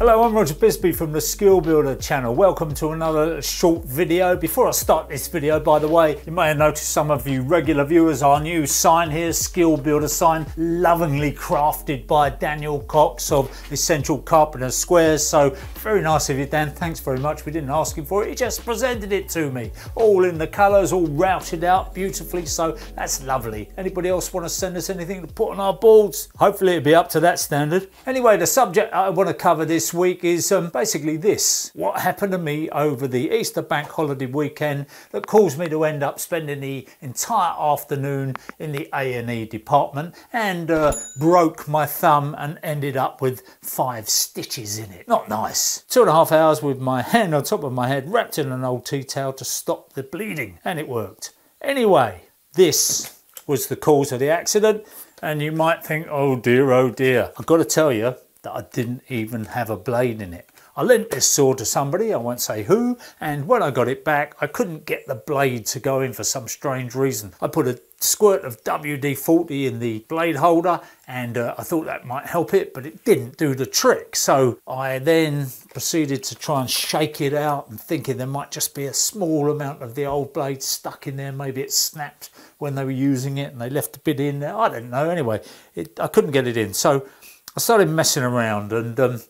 Hello, I'm Roger Bisbee from the Skill Builder channel. Welcome to another short video. Before I start this video, by the way, you may have noticed some of you regular viewers, our new sign here, Skill Builder sign, lovingly crafted by Daniel Cox of Essential Carpenter Squares. So very nice of you, Dan. Thanks very much. We didn't ask him for it. He just presented it to me, all in the colours, all routed out beautifully. So that's lovely. Anybody else want to send us anything to put on our boards? Hopefully it'll be up to that standard. Anyway, the subject I want to cover this week is um, basically this. What happened to me over the Easter bank holiday weekend that caused me to end up spending the entire afternoon in the A&E department and uh, broke my thumb and ended up with five stitches in it. Not nice. Two and a half hours with my hand on top of my head wrapped in an old tea towel to stop the bleeding and it worked. Anyway, this was the cause of the accident and you might think, oh dear, oh dear. I've got to tell you, that I didn't even have a blade in it. I lent this saw to somebody, I won't say who, and when I got it back, I couldn't get the blade to go in for some strange reason. I put a squirt of WD-40 in the blade holder and uh, I thought that might help it, but it didn't do the trick. So I then proceeded to try and shake it out and thinking there might just be a small amount of the old blade stuck in there. Maybe it snapped when they were using it and they left a bit in there. I don't know. Anyway, it, I couldn't get it in. So I started messing around and um,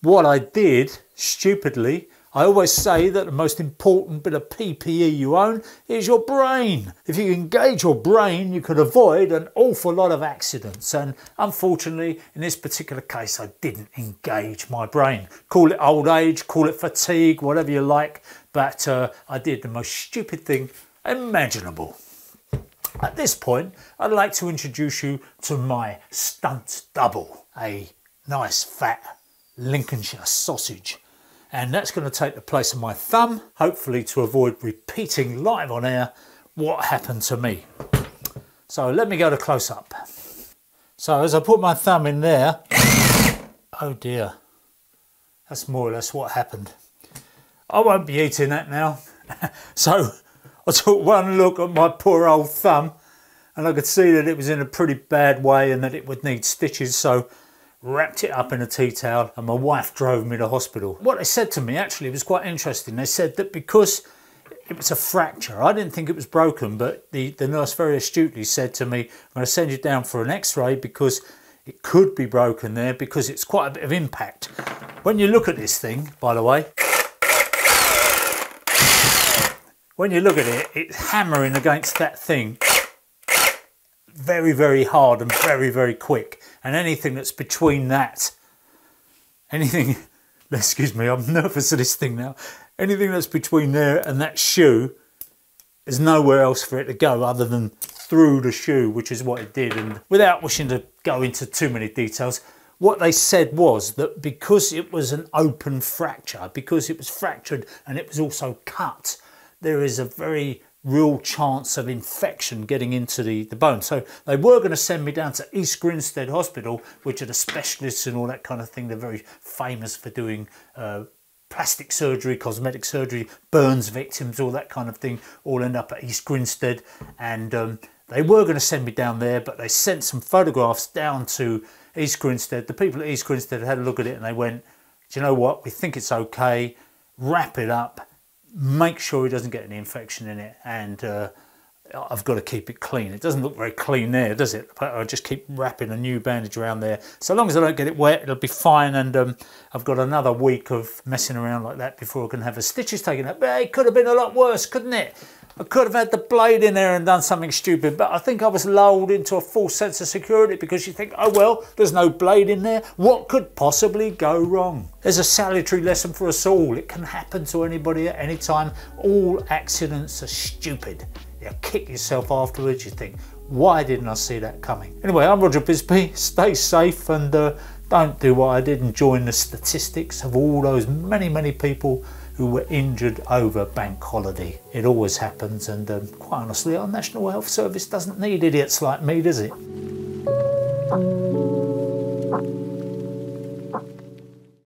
what I did, stupidly, I always say that the most important bit of PPE you own is your brain. If you engage your brain, you could avoid an awful lot of accidents. And unfortunately, in this particular case, I didn't engage my brain. Call it old age, call it fatigue, whatever you like. But uh, I did the most stupid thing imaginable. At this point, I'd like to introduce you to my stunt double a nice fat Lincolnshire sausage. And that's going to take the place of my thumb, hopefully to avoid repeating live on air what happened to me. So let me go to close up. So as I put my thumb in there, oh dear, that's more or less what happened. I won't be eating that now. so I took one look at my poor old thumb and I could see that it was in a pretty bad way and that it would need stitches. So wrapped it up in a tea towel and my wife drove me to hospital. What they said to me actually was quite interesting. They said that because it was a fracture, I didn't think it was broken, but the, the nurse very astutely said to me, I'm going to send you down for an x-ray because it could be broken there because it's quite a bit of impact. When you look at this thing, by the way, when you look at it, it's hammering against that thing. Very, very hard and very, very quick. And anything that's between that, anything, excuse me, I'm nervous of this thing now, anything that's between there and that shoe, there's nowhere else for it to go other than through the shoe, which is what it did. And without wishing to go into too many details, what they said was that because it was an open fracture, because it was fractured and it was also cut, there is a very real chance of infection getting into the, the bone. So they were going to send me down to East Grinstead Hospital, which are the specialists and all that kind of thing. They're very famous for doing uh, plastic surgery, cosmetic surgery, burns victims, all that kind of thing, all end up at East Grinstead. And um, they were going to send me down there, but they sent some photographs down to East Grinstead. The people at East Grinstead had a look at it and they went, do you know what, we think it's okay, wrap it up, make sure he doesn't get any infection in it and uh, I've got to keep it clean. It doesn't look very clean there, does it? But I just keep wrapping a new bandage around there. So long as I don't get it wet, it'll be fine. And um, I've got another week of messing around like that before I can have the stitches taken out. But it could have been a lot worse, couldn't it? I could have had the blade in there and done something stupid, but I think I was lulled into a false sense of security because you think, oh well, there's no blade in there. What could possibly go wrong? There's a salutary lesson for us all. It can happen to anybody at any time. All accidents are stupid. You kick yourself afterwards, you think, why didn't I see that coming? Anyway, I'm Roger Bisbee. Stay safe and uh, don't do what I did and join the statistics of all those many, many people who were injured over bank holiday. It always happens, and um, quite honestly, our National Health Service doesn't need idiots like me, does it?